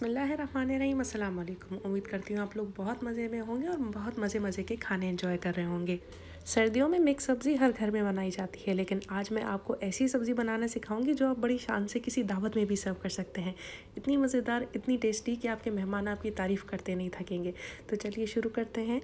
बिसमीम अल्लाम उम्मीद करती हूँ आप लोग बहुत मज़े में होंगे और बहुत मज़े मज़े के खाने एंजॉय कर रहे होंगे। सर्दियों में मिक्स सब्ज़ी हर घर में बनाई जाती है, लेकिन आज मैं आपको ऐसी सब्ज़ी बनाना सिखाऊँगी जो आप बड़ी शान से किसी दावत में भी सर्व कर सकते हैं। इतनी मज़ेदार, इतनी टेस्टी कि आपके मेहमान आपकी तारीफ़ करते नहीं थकेंगे। तो चलिए शुरू करते हैं।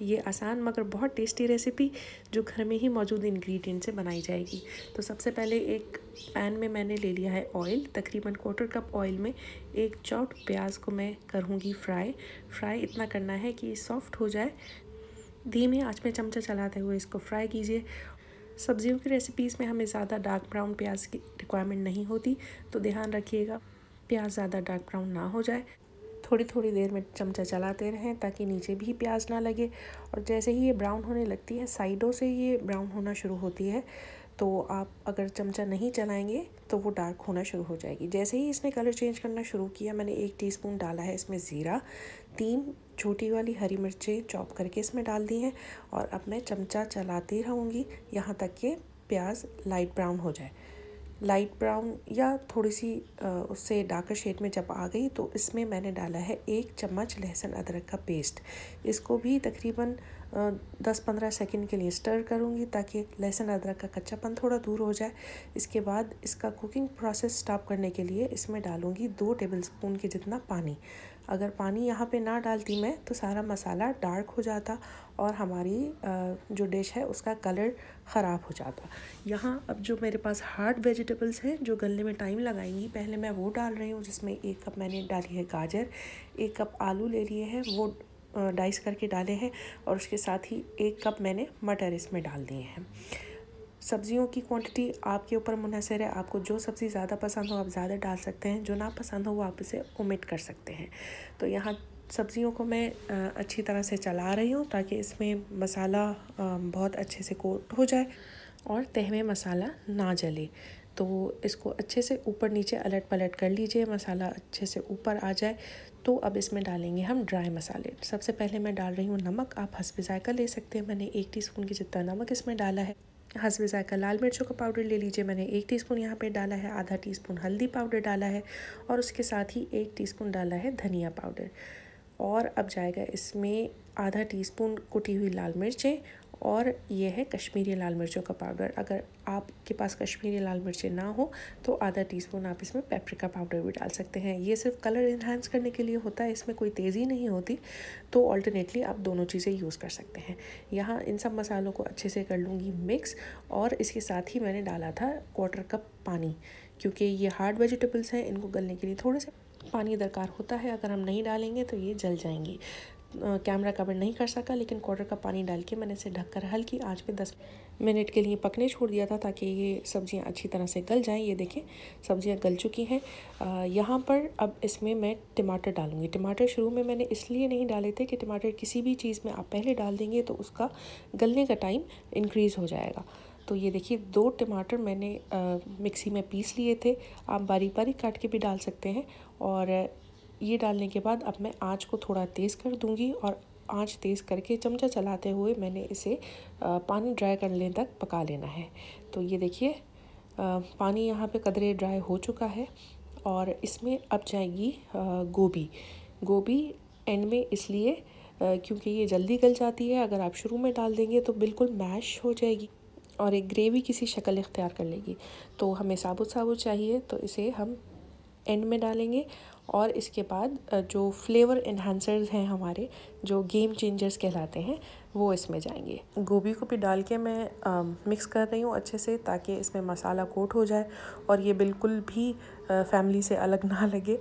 ये आसान मगर बहुत टेस्टी रेसिपी जो घर में ही मौजूद इंग्रेडिएंट से बनाई जाएगी। तो सबसे पहले एक पैन में मैंने ले लिया है ऑयल तकरीबन क्वार्टर कप ऑयल में एक चौट प्याज को मैं करूँगी फ्राई फ्राई इतना करना है कि सॉफ्ट हो जाए। धीमे आँच में चमचा चलाते हुए इसको फ्राई कीजिए। सब्जियों की रेसिपीज़ में हमें ज़्यादा डार्क ब्राउन प्याज की रिक्वायरमेंट नहीं होती तो ध्यान रखिएगा, प्याज ज़्यादा डार्क ब्राउन ना हो जाए। थोड़ी थोड़ी देर में चमचा चलाते रहें ताकि नीचे भी प्याज ना लगे। और जैसे ही ये ब्राउन होने लगती है, साइडों से ये ब्राउन होना शुरू होती है तो आप अगर चमचा नहीं चलाएँगे तो वो डार्क होना शुरू हो जाएगी। जैसे ही इसने कलर चेंज करना शुरू किया, मैंने एक टीस्पून डाला है इसमें ज़ीरा, तीन छोटी वाली हरी मिर्चें चॉप करके इसमें डाल दी हैं और अब मैं चमचा चलाती रहूँगी यहाँ तक कि प्याज लाइट ब्राउन हो जाए। लाइट ब्राउन या थोड़ी सी उससे डार्कर शेड में जब आ गई तो इसमें मैंने डाला है एक चम्मच लहसुन अदरक का पेस्ट इसको भी तकरीबन दस पंद्रह सेकंड के लिए स्टर करूँगी ताकि लहसुन अदरक का कच्चापन थोड़ा दूर हो जाए। इसके बाद इसका कुकिंग प्रोसेस स्टॉप करने के लिए इसमें डालूँगी दो टेबल स्पून के जितना पानी। अगर पानी यहाँ पे ना डालती मैं तो सारा मसाला डार्क हो जाता और हमारी जो डिश है उसका कलर ख़राब हो जाता। यहाँ अब जो मेरे पास हार्ड वेजिटेबल्स हैं, जो गलने में टाइम लगाएँगी, पहले मैं वो डाल रही हूँ, जिसमें एक कप मैंने डाली है गाजर, एक कप आलू ले लिए हैं, वो डाइस करके डाले हैं और उसके साथ ही एक कप मैंने मटर इसमें डाल दिए हैं। सब्जियों की क्वांटिटी आपके ऊपर मुनहसर है, आपको जो सब्ज़ी ज़्यादा पसंद हो आप ज़्यादा डाल सकते हैं, जो ना पसंद हो वो आप इसे ओमिट कर सकते हैं। तो यहाँ सब्जियों को मैं अच्छी तरह से चला रही हूँ ताकि इसमें मसाला बहुत अच्छे से कोट हो जाए और तह में मसाला ना जले। तो इसको अच्छे से ऊपर नीचे अलट पलट कर लीजिए, मसाला अच्छे से ऊपर आ जाए। तो अब इसमें डालेंगे हम ड्राई मसाले। सबसे पहले मैं डाल रही हूँ नमक, आप हंसपे जायका ले सकते हैं। मैंने एक टीस्पून की जितना नमक इसमें डाला है। हंसपे जायका लाल मिर्चों का पाउडर ले लीजिए, मैंने एक टीस्पून यहाँ पे डाला है, आधा टीस्पून हल्दी पाउडर डाला है और उसके साथ ही एक टीस्पून डाला है धनिया पाउडर। और अब जाएगा इसमें आधा टीस्पून कुटी हुई लाल मिर्चें और ये है कश्मीरी लाल मिर्चों का पाउडर। अगर आपके पास कश्मीरी लाल मिर्चें ना हो तो आधा टीस्पून आप इसमें पेपरिका पाउडर भी डाल सकते हैं। ये सिर्फ़ कलर इन्हांस करने के लिए होता है, इसमें कोई तेज़ी नहीं होती तो ऑल्टरनेटली आप दोनों चीज़ें यूज़ कर सकते हैं। यहाँ इन सब मसालों को अच्छे से कर लूँगी मिक्स और इसके साथ ही मैंने डाला था क्वार्टर कप पानी, क्योंकि ये हार्ड वेजिटेबल्स हैं, इनको गलने के लिए थोड़े से पानी दरकार होता है। अगर हम नहीं डालेंगे तो ये जल जाएँगी। कैमरा कवर नहीं कर सका, लेकिन क्वार्टर का पानी डाल के मैंने इसे ढककर हल्की आँच पे दस मिनट के लिए पकने छोड़ दिया था ताकि ये सब्ज़ियाँ अच्छी तरह से गल जाएँ। ये देखें, सब्ज़ियाँ गल चुकी हैं। यहाँ पर अब इसमें मैं टमाटर डालूँगी। टमाटर शुरू में मैंने इसलिए नहीं डाले थे कि टमाटर किसी भी चीज़ में आप पहले डाल देंगे तो उसका गलने का टाइम इनक्रीज़ हो जाएगा। तो ये देखिए, दो टमाटर मैंने मिक्सी में पीस लिए थे। आप बारीक बारीक काट के भी डाल सकते हैं। और ये डालने के बाद अब मैं आँच को थोड़ा तेज़ कर दूँगी और आँच तेज़ करके चमचा चलाते हुए मैंने इसे पानी ड्राई करने तक पका लेना है। तो ये देखिए पानी यहाँ पे कदरे ड्राई हो चुका है और इसमें अब जाएगी गोभी। गोभी एंड में इसलिए क्योंकि ये जल्दी गल जाती है, अगर आप शुरू में डाल देंगे तो बिल्कुल मैश हो जाएगी और एक ग्रेवी किसी शक्ल इख्तियार कर लेगी। तो हमें साबुत साबुत चाहिए तो इसे हम एंड में डालेंगे और इसके बाद जो फ्लेवर इन्हांसर्स हैं हमारे जो गेम चेंजर्स कहलाते हैं वो इसमें जाएँगे। गोभी को भी डाल के मैं आ, मिक्स कर रही हूँ अच्छे से ताकि इसमें मसाला कोट हो जाए और ये बिल्कुल भी आ, फैमिली से अलग ना लगे।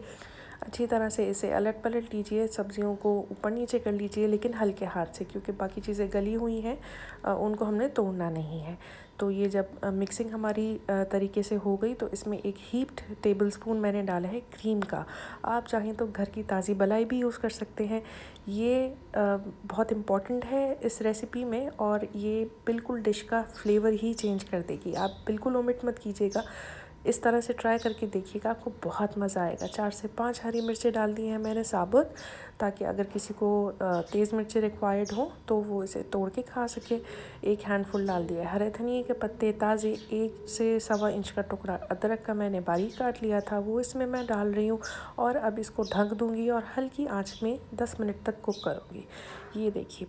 अच्छी तरह से इसे अलट पलट लीजिए, सब्जियों को ऊपर नीचे कर लीजिए, लेकिन हल्के हाथ से, क्योंकि बाकी चीज़ें गली हुई हैं उनको हमने तोड़ना नहीं है। तो ये जब मिक्सिंग हमारी तरीके से हो गई तो इसमें एक हीप्ड टेबल स्पून मैंने डाला है क्रीम का। आप चाहें तो घर की ताज़ी बलाई भी यूज़ कर सकते हैं। ये बहुत इंपॉर्टेंट है इस रेसिपी में, और ये बिल्कुल डिश का फ्लेवर ही चेंज कर देगी। आप बिल्कुल ओमिट मत कीजिएगा। इस तरह से ट्राई करके देखिएगा, आपको बहुत मज़ा आएगा। चार से पाँच हरी मिर्चें डाल दी हैं मैंने साबुत, ताकि अगर किसी को तेज़ मिर्ची रिक्वायर्ड हो तो वो इसे तोड़ के खा सके। एक हैंडफुल डाल दिया है। हरे धनिए के पत्ते ताज़े एक से सवा इंच का टुकड़ा अदरक का मैंने बारीक काट लिया था, वो इसमें मैं डाल रही हूँ और अब इसको ढक दूँगी और हल्की आँच में दस मिनट तक कुक करूँगी। ये देखिए,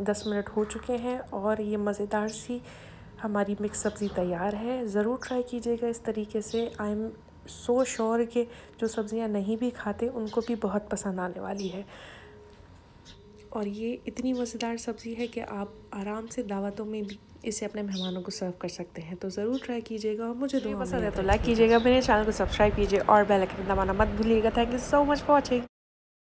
दस मिनट हो चुके हैं और ये मज़ेदार सी हमारी मिक्स सब्ज़ी तैयार है। ज़रूर ट्राई कीजिएगा इस तरीके से। आई एम सो श्योर कि जो सब्ज़ियाँ नहीं भी खाते उनको भी बहुत पसंद आने वाली है। और ये इतनी मज़ेदार सब्ज़ी है कि आप आराम से दावतों में भी इसे अपने मेहमानों को सर्व कर सकते हैं। तो ज़रूर ट्राई कीजिएगा और मुझे दो पसंद है तो लाइक कीजिएगा मेरे चैनल को सब्सक्राइब कीजिए और बेल आइकन दबाना मत भूलिएगा। Thank you so much for watching